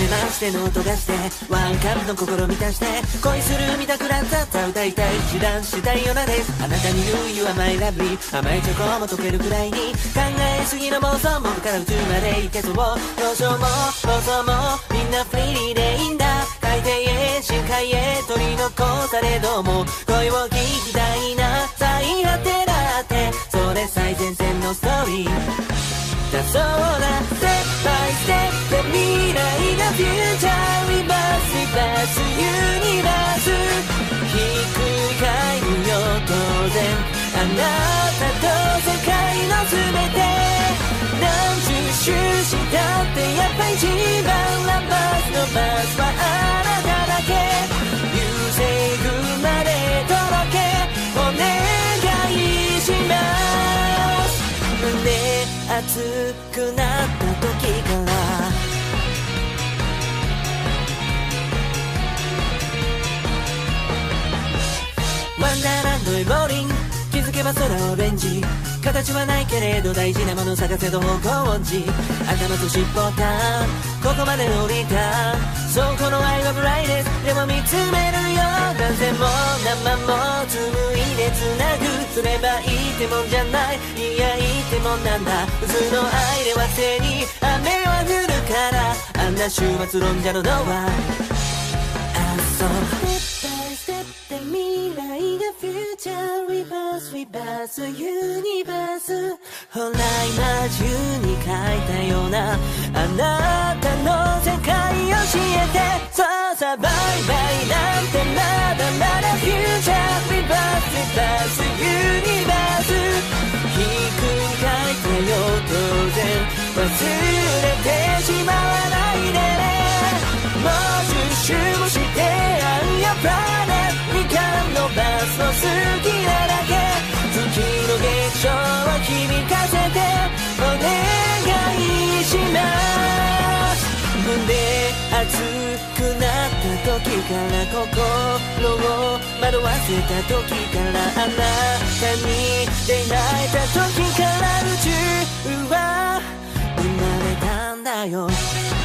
めましての音がしてワンカップの心満たして恋する見たくなった歌いたい知らんしたいよなです。あなたに言う You are my lovely 甘いチョコも溶けるくらいに考えすぎの妄想もから宇宙まで行けそう表情も放送もみんなフリーでいいんだ。海底へ深海へ取り残されども。声を聞きたいな。最果てだってそれ最前線のストーリー。たそうだ。ステップバイステップ未来がフューチャーリバースリバースユニバースひっくり返るよ当然。あなたと世界の全て。何十周した胸熱くなった時からワンダーランドへボーリング気づけば空オレンジ形はないけれど大事なもの探せと方向音痴頭と尻尾ターンここまで降りたそうこの愛はブライですでも見つめるよ男性も生も紡いでつなぐすればいいってもんじゃない。いやいいってもんなんだ。普通の愛ではせに雨は降るから。あんな週末論者のドア。あそう未来がフューチャーリバースリバースユニバースほら今中に書いたような。あなたの世界教えて。さあさあバイバイなんてまだまだフューチャー。リバースリバースユニバースひっくり返ってよ当然忘れてしまわないでねもう10周もしてあんやプラネみかんのバスの好きなだけ月の月賞を響かせてお願いします。胸熱から心を惑わせた時からあなたに出会えた時から宇宙は生まれたんだよ。